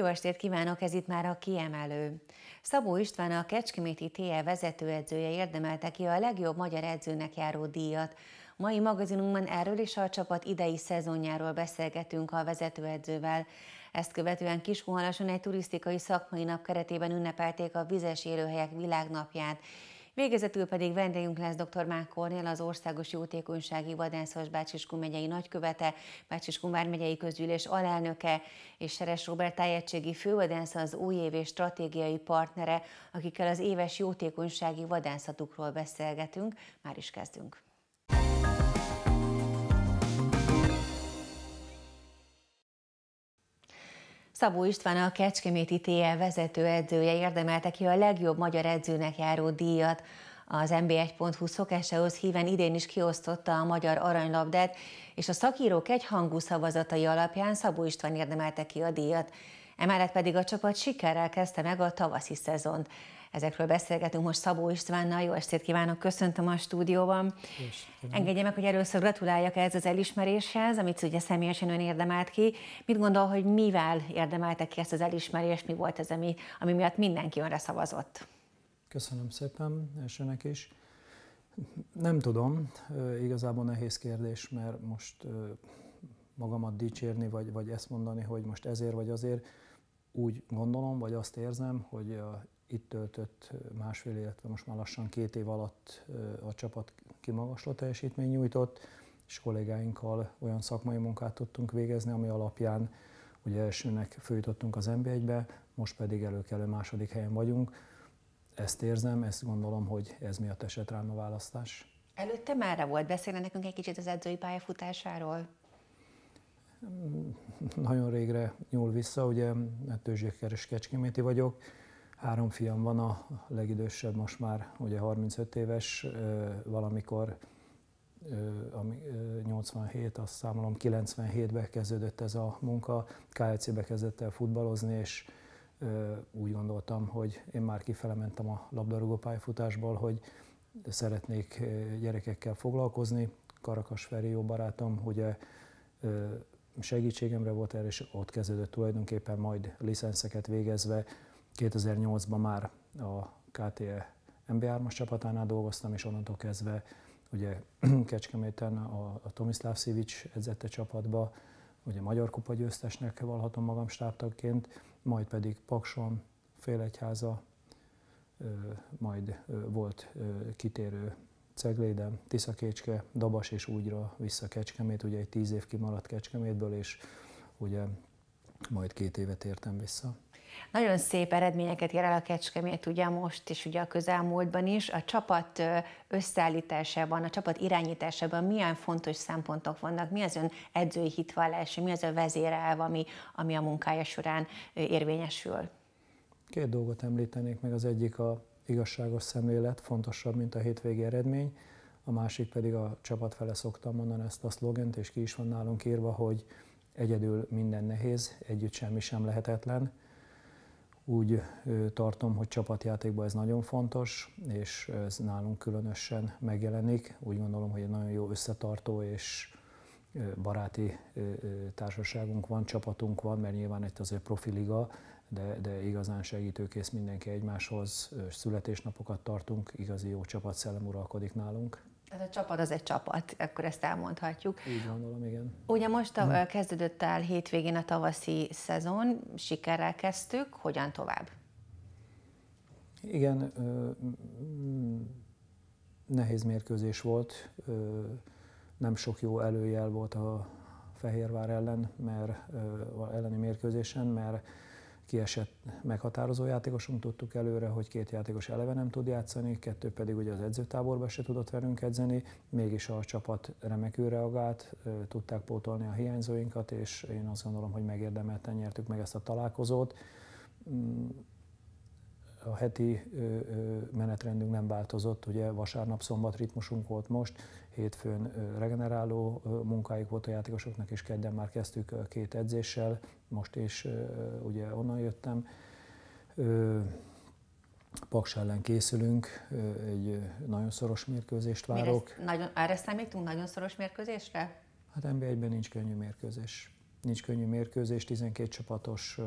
Jó estét kívánok, ez itt már a kiemelő. Szabó István a Kecskeméti TL vezetőedzője érdemelte ki a legjobb magyar edzőnek járó díjat. Mai magazinunkban erről is a csapat idei szezonjáról beszélgetünk a vezetőedzővel. Ezt követően Kiskunhalason egy turisztikai szakmai nap keretében ünnepelték a vizes élőhelyek világnapját. Végezetül pedig vendégünk lesz dr. Mák Kornél, az Országos Jótékonysági Vadászos Bácsiskun megyei nagykövete, Bácsiskun vármegyei közgyűlés alelnöke, és Seres Robert tájegységi fővadász az új év és stratégiai partnere, akikkel az éves jótékonysági vadászatukról beszélgetünk. Már is kezdünk. Szabó István a Kecskeméti TL vezető edzője érdemelte ki a legjobb magyar edzőnek járó díjat. Az MB1.20 szokásához híven idén is kiosztotta a magyar aranylabdát, és a szakírók egyhangú szavazatai alapján Szabó István érdemelte ki a díjat. Emellett pedig a csapat sikerrel kezdte meg a tavaszi szezont. Ezekről beszélgetünk most Szabó Istvánnal. Jó estét kívánok, köszöntöm a stúdióban. Engedje meg, hogy először gratuláljak ez az elismeréshez, amit ugye személyesen ön érdemelt ki. Mit gondol, hogy mivel érdemelte ki ezt az elismerést, mi volt ez, ami, ami miatt mindenki önre szavazott? Köszönöm szépen elsőnek is. Nem tudom, igazából nehéz kérdés, mert most magamat dicsérni, vagy, vagy ezt mondani, hogy most ezért vagy azért, úgy gondolom, vagy azt érzem, hogy a itt töltött másfél, illetve most már lassan két év alatt a csapat kimagasló teljesítmény nyújtott, és kollégáinkkal olyan szakmai munkát tudtunk végezni, ami alapján ugye elsőnek följutottunk az NB1-be, most pedig előkelő második helyen vagyunk. Ezt érzem, ezt gondolom, hogy ez miatt esett rám a választás. Előtte már volt? Beszélne nekünk egy kicsit az edzői pályafutásáról? Nagyon régre nyúl vissza, ugye Tőzsékeres Kecskeméti vagyok, Három fiam van, a legidősebb most már ugye 35 éves, valamikor 87, azt számolom 97-ben kezdődött ez a munka, KLC-be kezdett el futballozni, és úgy gondoltam, hogy én már kifele mentem a labdarúgó pályafutásból, hogy szeretnék gyerekekkel foglalkozni. Karakas Feri jó barátom, ugye segítségemre volt erre, és ott kezdődött tulajdonképpen majd licenszeket végezve. 2008-ban már a KTE MB3-as csapatánál dolgoztam, és onnantól kezdve ugye Kecskeméten a, a Tomislav Szivics edzette csapatba, ugye Magyar Kupa győztesnek valhatom magam stábtagként, majd pedig Pakson, Félegyháza, majd volt kitérő Cegléden, Tiszakécske, Dabas és úgyra vissza Kecskemét, ugye egy tíz év kimaradt Kecskemétből, és ugye majd két évet értem vissza. Nagyon szép eredményeket ér el a Kecskemét ugye most és ugye a közelmúltban is. A csapat összeállításában, a csapat irányításában milyen fontos szempontok vannak? Mi az ön edzői hitvallása, mi az a vezérelv, ami, ami a munkája során érvényesül? Két dolgot említenék meg. Az egyik a igazságos szemlélet, fontosabb, mint a hétvégi eredmény. A másik pedig a csapat fele szoktam mondani ezt a szlogent, és ki is van nálunk írva, hogy egyedül minden nehéz, együtt semmi sem lehetetlen úgy tartom, hogy csapatjátékban ez nagyon fontos, és ez nálunk különösen megjelenik. Úgy gondolom, hogy egy nagyon jó összetartó és baráti társaságunk van, csapatunk van, mert nyilván itt azért profiliga, de, de igazán segítőkész mindenki egymáshoz, születésnapokat tartunk, igazi jó csapatszellem uralkodik nálunk. Ez a csapat az egy csapat, akkor ezt elmondhatjuk. Így gondolom, igen. Ugye most a, hmm. kezdődött el hétvégén a tavaszi szezon, sikerrel kezdtük, hogyan tovább? Igen, nehéz mérkőzés volt, nem sok jó előjel volt a Fehérvár ellen, mert elleni mérkőzésen, mert kiesett meghatározó játékosunk, tudtuk előre, hogy két játékos eleve nem tud játszani, kettő pedig ugye az edzőtáborba se tudott velünk edzeni, mégis a csapat remekül reagált, tudták pótolni a hiányzóinkat, és én azt gondolom, hogy megérdemelten nyertük meg ezt a találkozót. Mm, a heti menetrendünk nem változott, ugye vasárnap-szombat ritmusunk volt most, hétfőn regeneráló munkájuk volt a játékosoknak, és kedden már kezdtük két edzéssel, most is ugye onnan jöttem. Paks ellen készülünk, egy nagyon szoros mérkőzést várok. Ezt, nagyon, erre számítunk, nagyon szoros mérkőzésre? Hát NB1-ben nincs könnyű mérkőzés. nincs könnyű mérkőzés, 12 csapatos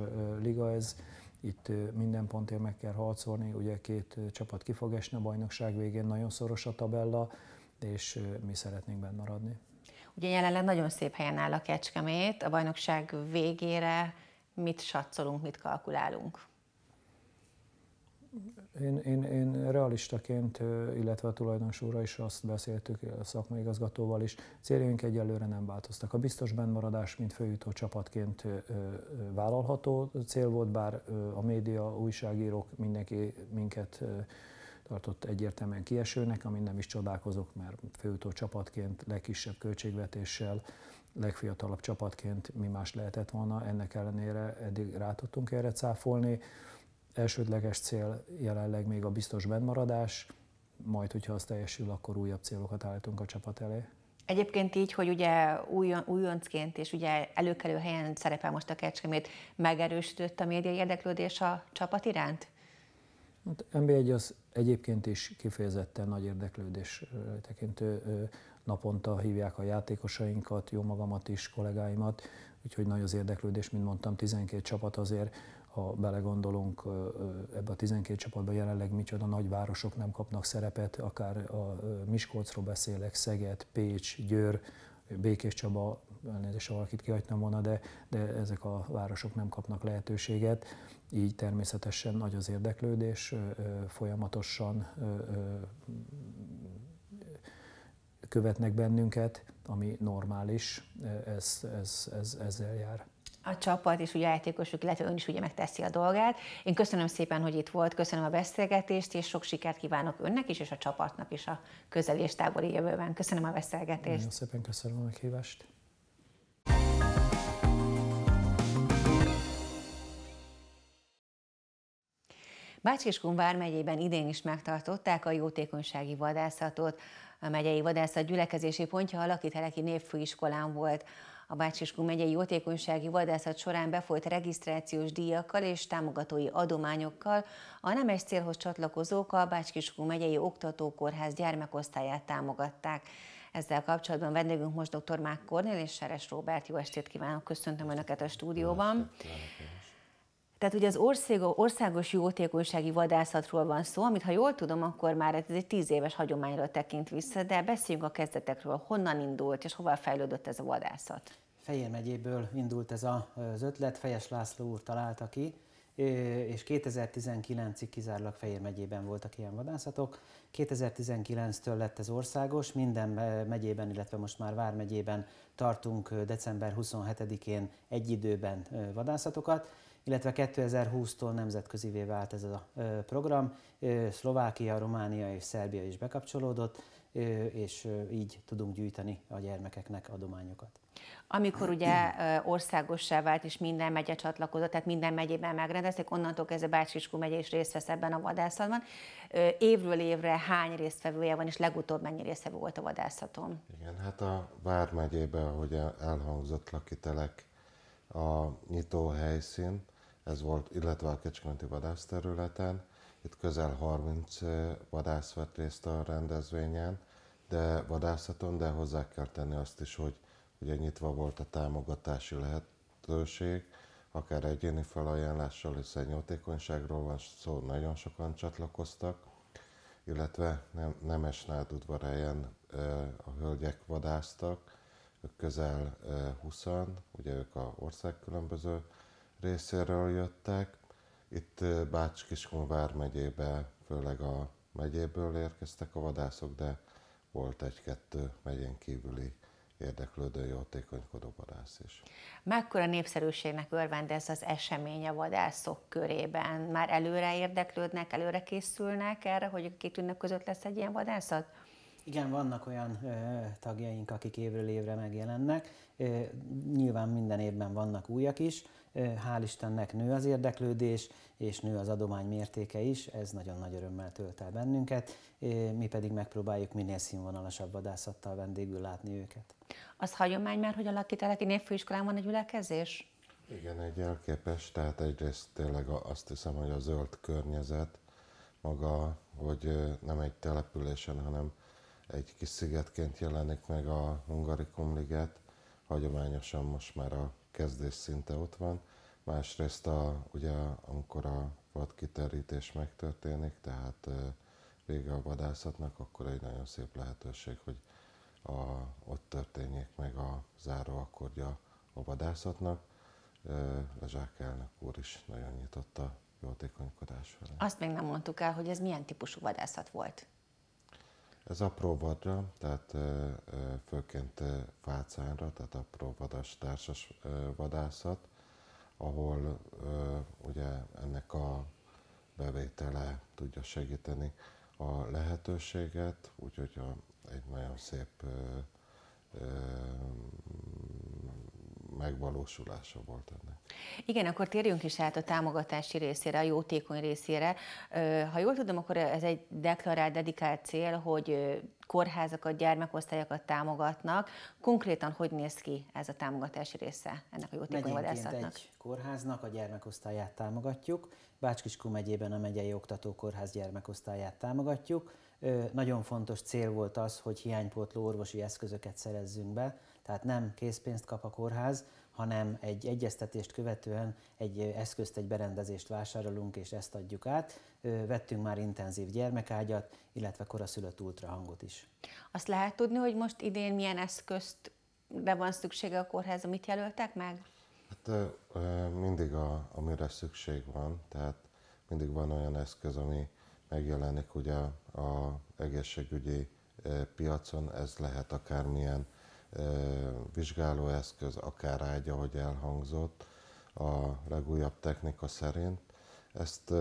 liga ez, itt minden pontért meg kell harcolni, ugye két csapat ki fog esni a bajnokság végén, nagyon szoros a tabella, és mi szeretnénk benne maradni. Ugye jelenleg nagyon szép helyen áll a Kecskemét, a bajnokság végére mit satszolunk, mit kalkulálunk? Én, én, én realistaként, illetve a tulajdonosúra is azt beszéltük a szakmai igazgatóval is, céljaink egyelőre nem változtak. A biztos bennmaradás, mint főjutó csapatként vállalható cél volt, bár a média, újságírók, mindenki minket tartott egyértelműen kiesőnek, amin nem is csodálkozok, mert főjutó csapatként legkisebb költségvetéssel, legfiatalabb csapatként mi más lehetett volna, ennek ellenére eddig rá tudtunk erre cáfolni elsődleges cél jelenleg még a biztos bennmaradás, majd, hogyha az teljesül, akkor újabb célokat állítunk a csapat elé. Egyébként így, hogy ugye újon, újoncként és ugye előkelő helyen szerepel most a Kecskemét, megerősödött a média érdeklődés a csapat iránt? Hát NB1 az egyébként is kifejezetten nagy érdeklődés tekintő. Naponta hívják a játékosainkat, jó magamat is, kollégáimat, úgyhogy nagy az érdeklődés, mint mondtam, 12 csapat azért ha belegondolunk ebbe a 12 csapatba jelenleg micsoda nagy városok nem kapnak szerepet, akár a Miskolcról beszélek, Szeged, Pécs, Győr, Békés Csaba, elnézést, ha valakit kihagytam volna, de, de ezek a városok nem kapnak lehetőséget, így természetesen nagy az érdeklődés, folyamatosan követnek bennünket, ami normális, ez, ez, ez, ezzel jár a csapat és ugye játékosok, illetve ön is ugye megteszi a dolgát. Én köszönöm szépen, hogy itt volt, köszönöm a beszélgetést, és sok sikert kívánok önnek is, és a csapatnak is a közel és távoli jövőben. Köszönöm a beszélgetést. Nagyon szépen köszönöm a meghívást. Bácskiskun vármegyében idén is megtartották a jótékonysági vadászatot. A megyei vadászat gyülekezési pontja a Lakiteleki Névfőiskolán volt. A Bácsiskú megyei jótékonysági vadászat során befolyt regisztrációs díjakkal és támogatói adományokkal a nemes célhoz csatlakozók a Bácskiskú megyei oktatókórház gyermekosztályát támogatták. Ezzel kapcsolatban vendégünk most dr. Mák Kornél és Seres Róbert. Jó estét kívánok, köszöntöm Önöket a stúdióban. Tehát ugye az országos jótékonysági vadászatról van szó, amit ha jól tudom, akkor már ez egy tíz éves hagyományra tekint vissza, de beszéljünk a kezdetekről, honnan indult és hova fejlődött ez a vadászat? Fejér megyéből indult ez az ötlet, Fejes László úr találta ki, és 2019-ig kizárólag Fejér megyében voltak ilyen vadászatok. 2019-től lett ez országos, minden megyében, illetve most már Vármegyében tartunk december 27-én egy időben vadászatokat, illetve 2020-tól nemzetközivé vált ez a program. Szlovákia, Románia és Szerbia is bekapcsolódott, és így tudunk gyűjteni a gyermekeknek adományokat. Amikor ugye országossá vált, és minden megye csatlakozott, tehát minden megyében megrendezték, onnantól kezdve Bácsiskú megye is részt vesz ebben a vadászatban. Évről évre hány résztvevője van, és legutóbb mennyi résztvevő volt a vadászaton? Igen, hát a Vármegyében, ahogy elhangzott lakitelek, a nyitó helyszín, ez volt, illetve a Kecskeméti vadászterületen. Itt közel 30 vadász vett részt a rendezvényen, de vadászaton, de hozzá kell tenni azt is, hogy ugye nyitva volt a támogatási lehetőség, akár egyéni felajánlással, hiszen jótékonyságról van szó, nagyon sokan csatlakoztak, illetve nem, Nemesnád udvarhelyen a hölgyek vadáztak, ők közel 20 ugye ők a ország különböző részéről jöttek. Itt Bács-Kiskun vármegyébe, főleg a megyéből érkeztek a vadászok, de volt egy-kettő megyén kívüli érdeklődő, jótékonykodó vadász is. Mekkora népszerűségnek örvendez az esemény a vadászok körében? Már előre érdeklődnek, előre készülnek erre, hogy a két ünnep között lesz egy ilyen vadászat? Igen, vannak olyan ö, tagjaink, akik évről évre megjelennek. Ö, nyilván minden évben vannak újak is. Hál' Istennek nő az érdeklődés, és nő az adomány mértéke is, ez nagyon nagy örömmel tölt el bennünket, mi pedig megpróbáljuk minél színvonalasabb vadászattal vendégül látni őket. Az hagyomány már, hogy a Lakiteleki Névfőiskolán van egy gyülekezés? Igen, egy elképes, tehát egyrészt tényleg azt hiszem, hogy a zöld környezet maga, hogy nem egy településen, hanem egy kis szigetként jelenik meg a Hungarikum liget, hagyományosan most már a kezdés szinte ott van. Másrészt, a, ugye, amikor a vadkiterítés megtörténik, tehát vége a vadászatnak, akkor egy nagyon szép lehetőség, hogy a, ott történjék meg a záró akkordja a vadászatnak. Lezsák elnök úr is nagyon nyitott a jótékonykodás felé. Azt még nem mondtuk el, hogy ez milyen típusú vadászat volt. Ez apró vadra, tehát főként fácánra, tehát apró vadas társas vadászat, ahol ugye ennek a bevétele tudja segíteni a lehetőséget, úgyhogy egy nagyon szép megvalósulása volt ennek. Igen, akkor térjünk is át a támogatási részére, a jótékony részére. Ha jól tudom, akkor ez egy deklarált, dedikált cél, hogy kórházakat, gyermekosztályokat támogatnak. Konkrétan hogy néz ki ez a támogatási része ennek a jótékony vadászatnak? egy kórháznak a gyermekosztályát támogatjuk. Bácskiskú megyében a megyei oktatókórház gyermekosztályát támogatjuk. Nagyon fontos cél volt az, hogy hiánypótló orvosi eszközöket szerezzünk be, tehát nem készpénzt kap a kórház, hanem egy egyeztetést követően egy eszközt, egy berendezést vásárolunk, és ezt adjuk át. Vettünk már intenzív gyermekágyat, illetve koraszülött ultrahangot is. Azt lehet tudni, hogy most idén milyen eszközt be van szüksége a kórház, mit jelöltek meg? Hát mindig, a, amire szükség van, tehát mindig van olyan eszköz, ami megjelenik ugye a egészségügyi piacon, ez lehet akármilyen vizsgálóeszköz, akár ágy, ahogy elhangzott a legújabb technika szerint. Ezt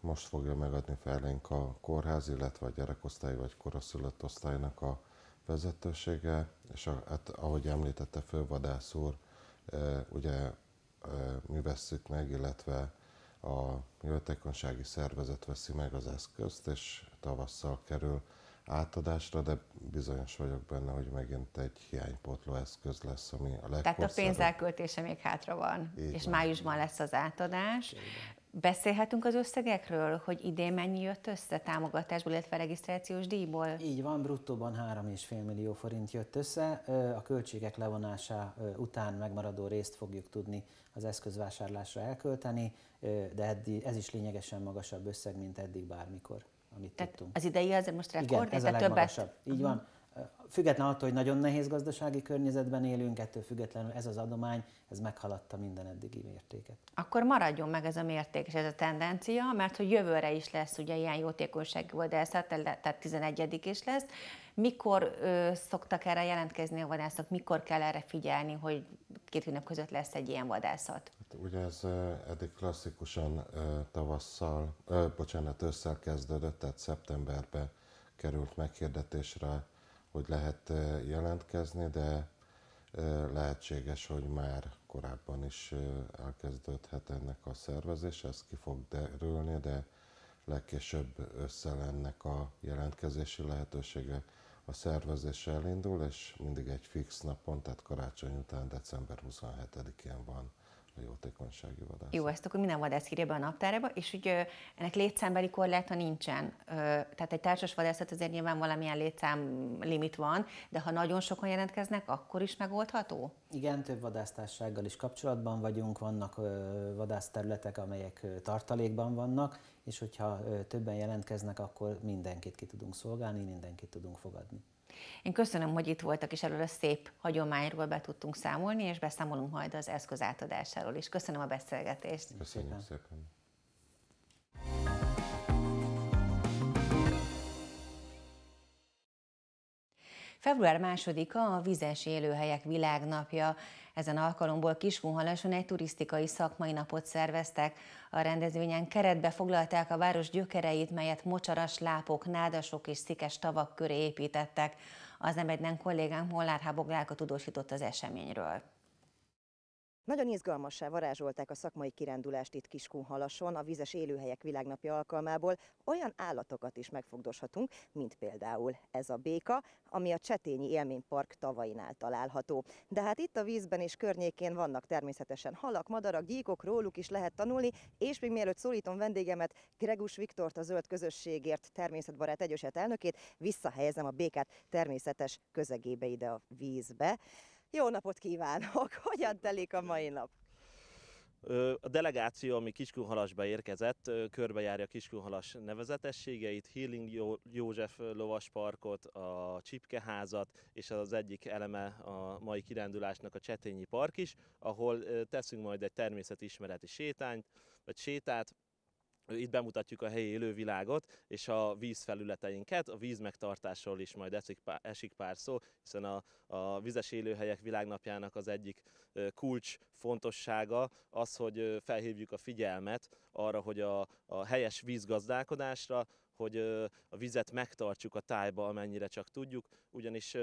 most fogja megadni felénk a kórház, illetve a gyerekosztály vagy koraszülött osztálynak a vezetősége, és a, hát, ahogy említette fővadász úr, ugye mi vesszük meg, illetve a jótékonysági szervezet veszi meg az eszközt, és tavasszal kerül átadásra, de bizonyos vagyok benne, hogy megint egy hiánypótló eszköz lesz, ami a legkorszerűbb. Tehát a pénz elköltése még hátra van, Így és van. májusban lesz az átadás. Beszélhetünk az összegekről, hogy idén mennyi jött össze támogatásból, illetve regisztrációs díjból? Így van, bruttóban 3,5 millió forint jött össze. A költségek levonása után megmaradó részt fogjuk tudni az eszközvásárlásra elkölteni, de ez is lényegesen magasabb összeg, mint eddig bármikor amit Tehát tudtunk. az idei az most rekord? Igen, ez a legmagasabb. Többet? Így uh-huh. van. Független attól, hogy nagyon nehéz gazdasági környezetben élünk, ettől függetlenül ez az adomány, ez meghaladta minden eddigi mértéket. Akkor maradjon meg ez a mérték és ez a tendencia, mert hogy jövőre is lesz ugye ilyen jótékonysági vadászat, tehát 11 is lesz. Mikor ö, szoktak erre jelentkezni a vadászok, mikor kell erre figyelni, hogy két hónap között lesz egy ilyen vadászat? Ugye ez eddig klasszikusan tavasszal, bocsánat, ősszel kezdődött, tehát szeptemberben került meghirdetésre hogy lehet jelentkezni, de lehetséges, hogy már korábban is elkezdődhet ennek a szervezés, ez ki fog derülni, de legkésőbb össze ennek a jelentkezési lehetősége a szervezés elindul, és mindig egy fix napon, tehát karácsony után december 27-én van a jótékonysági vadászat. Jó, ezt akkor minden vadász írja be a naptárába, és úgy ennek létszámbeli korláta nincsen. Tehát egy társas vadászat azért nyilván valamilyen létszám limit van, de ha nagyon sokan jelentkeznek, akkor is megoldható? Igen, több vadásztársággal is kapcsolatban vagyunk, vannak vadászterületek, amelyek tartalékban vannak, és hogyha többen jelentkeznek, akkor mindenkit ki tudunk szolgálni, mindenkit tudunk fogadni. Én köszönöm, hogy itt voltak, és erről a szép hagyományról be tudtunk számolni, és beszámolunk majd az eszköz átadásáról is. Köszönöm a beszélgetést. Köszönjük szépen. Február másodika a vizes élőhelyek világnapja. Ezen alkalomból Kiskunhalason egy turisztikai szakmai napot szerveztek. A rendezvényen keretbe foglalták a város gyökereit, melyet mocsaras lápok, nádasok és szikes tavak köré építettek. Az nem egyben kollégám Hollár Háboglálka tudósított az eseményről. Nagyon izgalmassá varázsolták a szakmai kirándulást itt Kiskunhalason a vízes élőhelyek világnapja alkalmából. Olyan állatokat is megfogdoshatunk, mint például ez a béka, ami a Csetényi Élménypark tavainál található. De hát itt a vízben és környékén vannak természetesen halak, madarak, gyíkok, róluk is lehet tanulni, és még mielőtt szólítom vendégemet, Gregus Viktort, a Zöld Közösségért természetbarát egyesület elnökét, visszahelyezem a békát természetes közegébe ide a vízbe. Jó napot kívánok! Hogyan telik a mai nap? A delegáció, ami Kiskunhalasba érkezett, körbejárja Kiskunhalas nevezetességeit, Healing József lovasparkot, a Csipkeházat, és az egyik eleme a mai kirándulásnak a Csetényi Park is, ahol teszünk majd egy természetismereti sétányt, vagy sétát, itt bemutatjuk a helyi élővilágot és a vízfelületeinket, a víz megtartásról is majd esik pár, esik pár szó, hiszen a, a vizes élőhelyek világnapjának az egyik kulcs fontossága az, hogy felhívjuk a figyelmet arra, hogy a, a helyes vízgazdálkodásra, hogy a vizet megtartsuk a tájba, amennyire csak tudjuk, ugyanis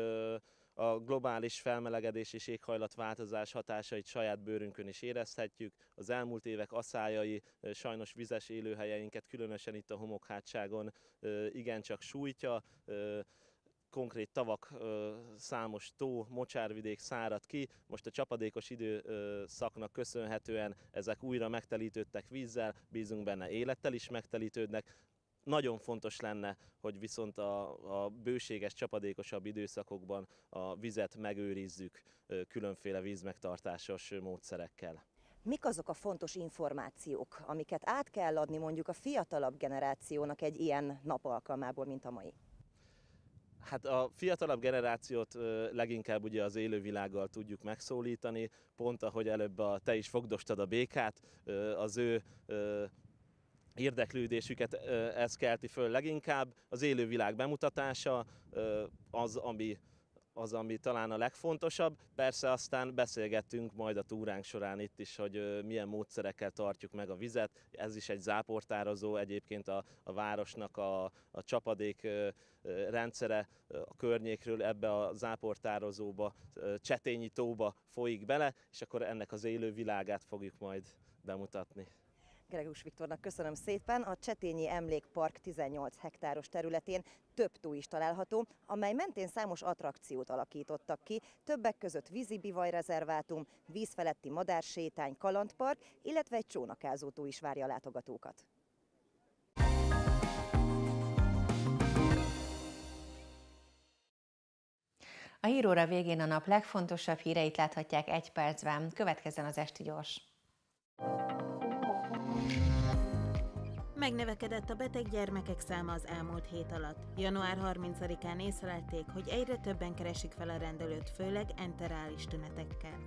a globális felmelegedés és éghajlatváltozás hatásait saját bőrünkön is érezhetjük. Az elmúlt évek aszályai sajnos vizes élőhelyeinket, különösen itt a homokhátságon igencsak sújtja konkrét tavak, számos tó, mocsárvidék szárad ki. Most a csapadékos időszaknak köszönhetően ezek újra megtelítődtek vízzel, bízunk benne élettel is megtelítődnek nagyon fontos lenne, hogy viszont a, a bőséges, csapadékosabb időszakokban a vizet megőrizzük különféle vízmegtartásos módszerekkel. Mik azok a fontos információk, amiket át kell adni mondjuk a fiatalabb generációnak egy ilyen nap alkalmából, mint a mai? Hát a fiatalabb generációt leginkább ugye az élővilággal tudjuk megszólítani, pont ahogy előbb a, te is fogdostad a békát, az ő érdeklődésüket ez kelti föl leginkább. Az élővilág bemutatása az, ami az, ami talán a legfontosabb. Persze aztán beszélgettünk majd a túránk során itt is, hogy milyen módszerekkel tartjuk meg a vizet. Ez is egy záportározó, egyébként a, a városnak a, a csapadék rendszere a környékről ebbe a záportározóba, Csetényi tóba folyik bele, és akkor ennek az élő világát fogjuk majd bemutatni. Gregus Viktornak köszönöm szépen. A Csetényi Emlékpark 18 hektáros területén több tó is található, amely mentén számos attrakciót alakítottak ki, többek között vízi bivajrezervátum, vízfeletti madársétány, kalandpark, illetve egy csónakázótó is várja a látogatókat. A híróra végén a nap legfontosabb híreit láthatják egy percben. Következzen az Esti Gyors. Megnövekedett a beteg gyermekek száma az elmúlt hét alatt. Január 30-án észlelték, hogy egyre többen keresik fel a rendelőt, főleg enterális tünetekkel.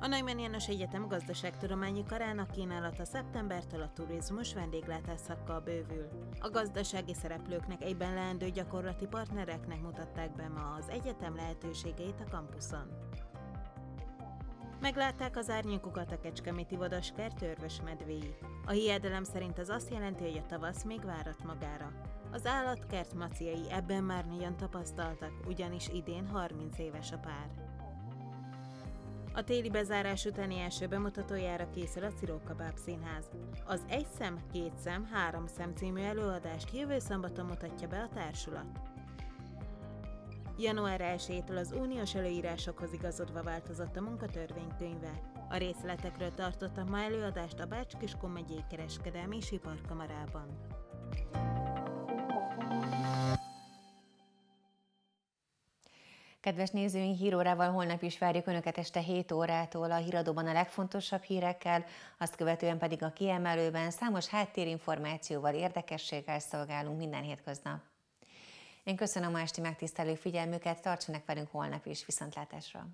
A Neumann János Egyetem gazdaságtudományi karának kínálata szeptembertől a turizmus vendéglátás szakkal bővül. A gazdasági szereplőknek egyben leendő gyakorlati partnereknek mutatták be ma az egyetem lehetőségeit a kampuszon. Meglátták az árnyékokat a Kecskeméti Vadaskert örvös medvéi. A hiedelem szerint az azt jelenti, hogy a tavasz még várat magára. Az állatkert maciai ebben már nagyon tapasztaltak, ugyanis idén 30 éves a pár. A téli bezárás utáni első bemutatójára készül a Cirókabáb Színház. Az Egy szem, két szem, három szem című előadást jövő szombaton mutatja be a társulat. Január 1-től az uniós előírásokhoz igazodva változott a munkatörvénykönyve. A részletekről tartottak ma előadást a Bács-Kiskun megyei kereskedelmi és iparkamarában. Kedves nézőink, hírórával holnap is várjuk Önöket este 7 órától a híradóban a legfontosabb hírekkel, azt követően pedig a kiemelőben számos háttérinformációval, érdekességgel szolgálunk minden hétköznap. Én köszönöm a esti megtisztelő figyelmüket, tartsanak velünk holnap is, viszontlátásra!